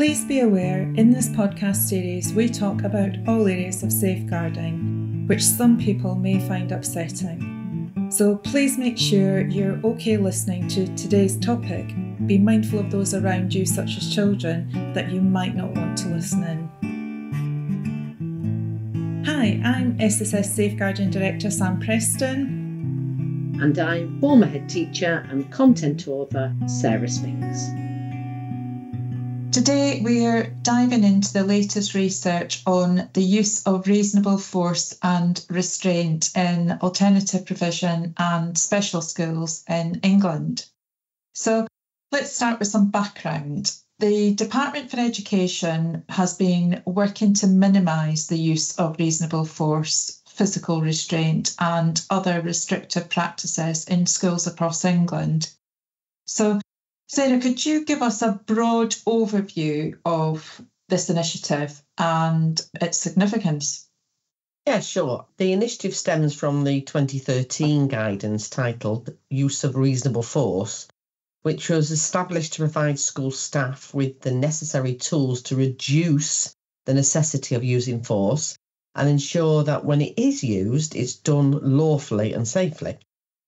Please be aware in this podcast series we talk about all areas of safeguarding, which some people may find upsetting. So please make sure you're okay listening to today's topic. Be mindful of those around you, such as children, that you might not want to listen in. Hi, I'm SSS Safeguarding Director Sam Preston. And I'm former head teacher and content author Sarah Spinks. Today, we're diving into the latest research on the use of reasonable force and restraint in alternative provision and special schools in England. So, let's start with some background. The Department for Education has been working to minimise the use of reasonable force, physical restraint, and other restrictive practices in schools across England. So, Sarah, could you give us a broad overview of this initiative and its significance? Yeah, sure. The initiative stems from the 2013 guidance titled Use of Reasonable Force, which was established to provide school staff with the necessary tools to reduce the necessity of using force and ensure that when it is used, it's done lawfully and safely.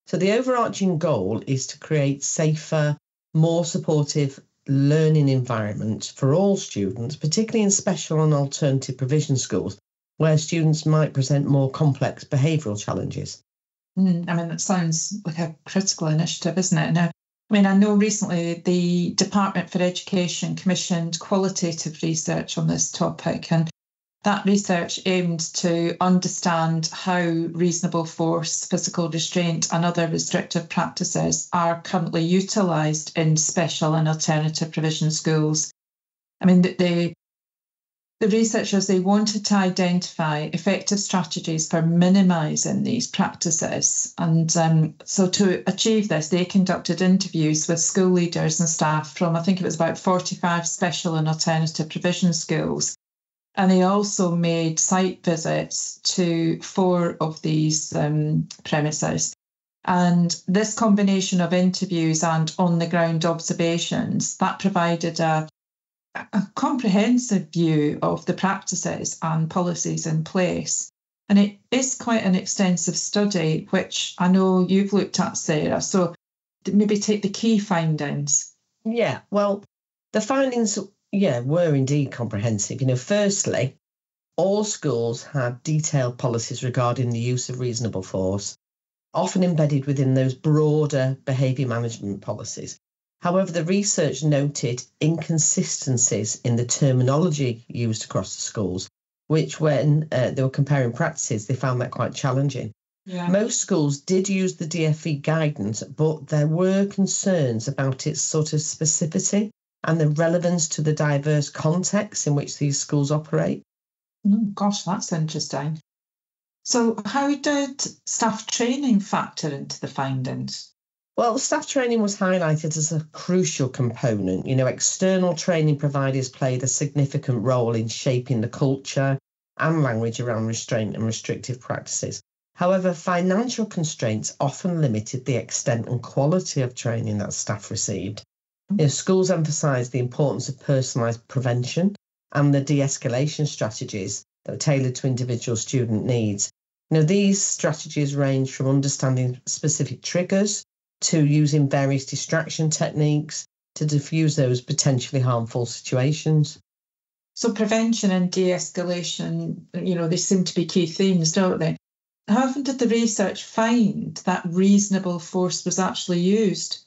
So, the overarching goal is to create safer, more supportive learning environment for all students, particularly in special and alternative provision schools, where students might present more complex behavioural challenges. Mm, I mean, that sounds like a critical initiative, isn't it? Now, I mean, I know recently the Department for Education commissioned qualitative research on this topic, and that research aimed to understand how reasonable force, physical restraint, and other restrictive practices are currently utilised in special and alternative provision schools. I mean, the, the researchers they wanted to identify effective strategies for minimising these practices, and um, so to achieve this, they conducted interviews with school leaders and staff from I think it was about 45 special and alternative provision schools and he also made site visits to four of these um, premises. And this combination of interviews and on the ground observations that provided a, a comprehensive view of the practices and policies in place. And it is quite an extensive study, which I know you've looked at, Sarah. So maybe take the key findings. Yeah, well, the findings yeah, were indeed comprehensive. You know, firstly, all schools had detailed policies regarding the use of reasonable force, often embedded within those broader behaviour management policies. However, the research noted inconsistencies in the terminology used across the schools, which, when uh, they were comparing practices, they found that quite challenging. Yeah. Most schools did use the DFE guidance, but there were concerns about its sort of specificity and the relevance to the diverse contexts in which these schools operate. Mm, gosh, that's interesting. So, how did staff training factor into the findings? Well, staff training was highlighted as a crucial component. You know, external training providers played a significant role in shaping the culture and language around restraint and restrictive practices. However, financial constraints often limited the extent and quality of training that staff received. Schools emphasise the importance of personalised prevention and the de-escalation strategies that are tailored to individual student needs. Now, these strategies range from understanding specific triggers to using various distraction techniques to diffuse those potentially harmful situations. So prevention and de-escalation, you know, they seem to be key themes, don't they? How often did the research find that reasonable force was actually used?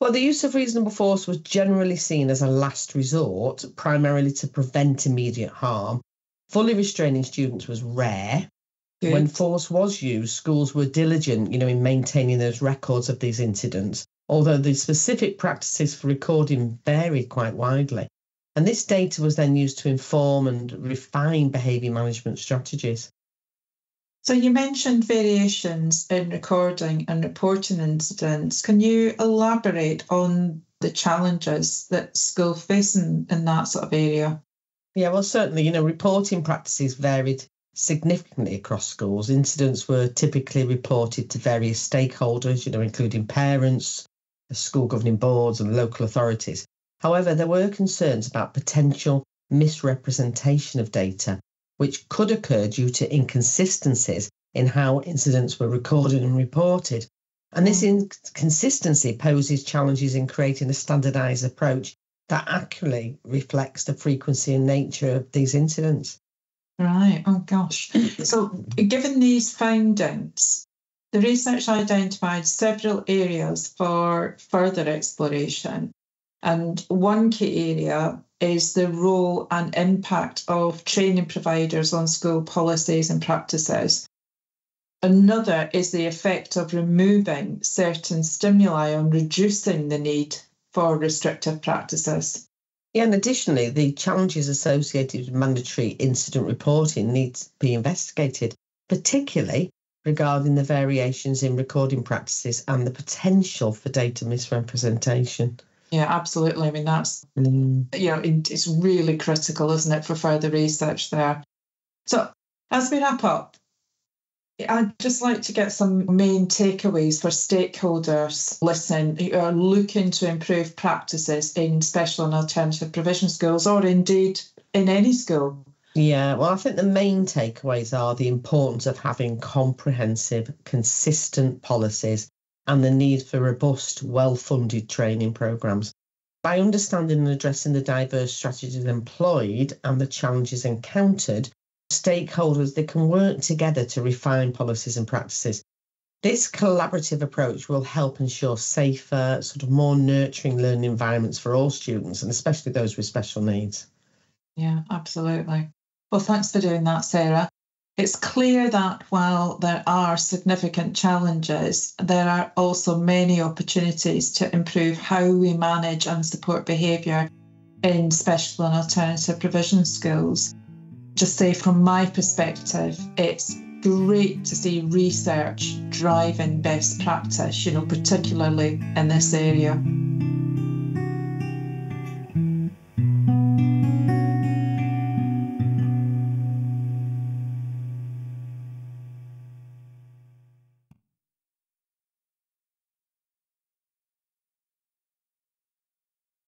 Well, the use of reasonable force was generally seen as a last resort, primarily to prevent immediate harm. Fully restraining students was rare. Good. When force was used, schools were diligent, you know, in maintaining those records of these incidents, although the specific practices for recording varied quite widely. And this data was then used to inform and refine behaviour management strategies. So you mentioned variations in recording and reporting incidents. Can you elaborate on the challenges that schools face in, that sort of area? Yeah, well, certainly, you know, reporting practices varied significantly across schools. Incidents were typically reported to various stakeholders, you know, including parents, school governing boards, and local authorities. However, there were concerns about potential misrepresentation of data, which could occur due to inconsistencies in how incidents were recorded and reported. And this hmm. inconsistency poses challenges in creating a standardized approach that accurately reflects the frequency and nature of these incidents. Right. Oh, gosh. So, given these findings, the research identified several areas for further exploration. And one key area is the role and impact of training providers on school policies and practices. Another is the effect of removing certain stimuli on reducing the need for restrictive practices. Yeah, and additionally, the challenges associated with mandatory incident reporting need to be investigated, particularly regarding the variations in recording practices and the potential for data misrepresentation. Yeah, absolutely. I mean, that's, mm. you know, it's really critical, isn't it, for further research there. So, as we wrap up, I'd just like to get some main takeaways for stakeholders listening who are looking to improve practices in special and alternative provision schools or indeed in any school. Yeah, well, I think the main takeaways are the importance of having comprehensive, consistent policies and the need for robust, well funded training programs. By understanding and addressing the diverse strategies employed and the challenges encountered, stakeholders they can work together to refine policies and practices. This collaborative approach will help ensure safer, sort of more nurturing learning environments for all students and especially those with special needs. Yeah, absolutely. Well, thanks for doing that, Sarah. It's clear that while there are significant challenges, there are also many opportunities to improve how we manage and support behaviour in special and alternative provision schools just say from my perspective, it's great to see research driving best practice, you know, particularly in this area.